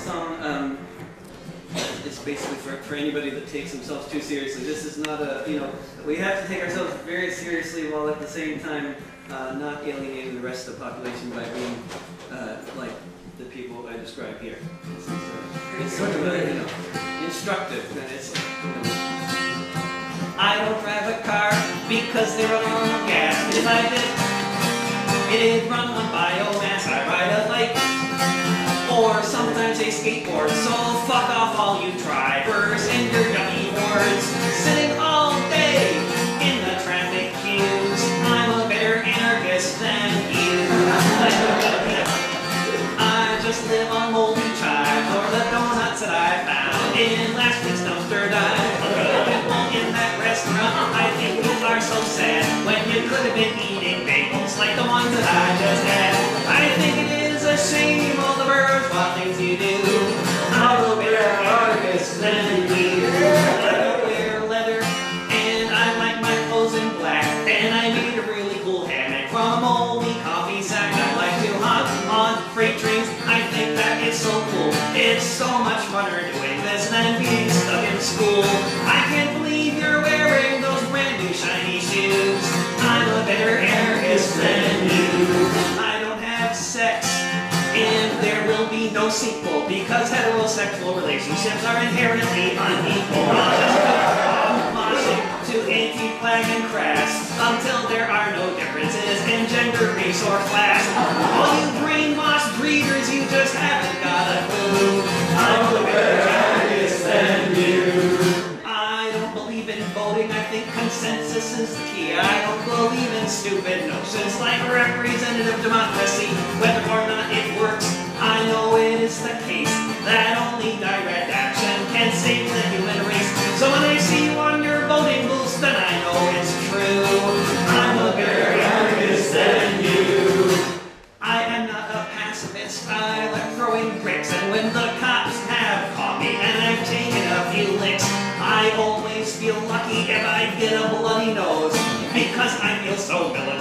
song um, is basically for, for anybody that takes themselves too seriously. This is not a, you know, we have to take ourselves very seriously while at the same time uh, not alienating the rest of the population by being uh, like the people I describe here. This is, uh, it's sort of a, you know, instructive. And it's, I don't drive a car because they run on gas. If I did, it'd run on biomass. Or sometimes a skateboard. So fuck off all you drivers and your dummy boards. Sitting all day in the traffic queues. I'm a better anarchist than you. I just live on moldy chives or the donuts that I found in last week's dumpster dive. People in that restaurant, I think you are so sad when you could have been eating bagels like the ones that I I don't wear leather and I like my clothes in black. And I made a really cool hammock from a moldy coffee sack. I like to hop on freight trains. I think that is so cool. It's so much funner doing this than being stuck in school. I can't believe you're wearing those brand new shiny shoes. No sequel because heterosexual relationships are inherently unequal. To anti-flag and crass until there are no differences in gender, race, or class. All you brainwashed breeders, you just haven't got a clue. I'm a better than you. I don't believe in voting. I think consensus is the key. I don't believe in stupid notions like representative democracy, that only direct action can save the human race. So when I see you on your voting booths, then I know it's true. I'm a better artist than you. I am not a pacifist. I like throwing bricks, and when the cops have caught me and I've taken a few licks, I always feel lucky if I get a bloody nose because I feel so militant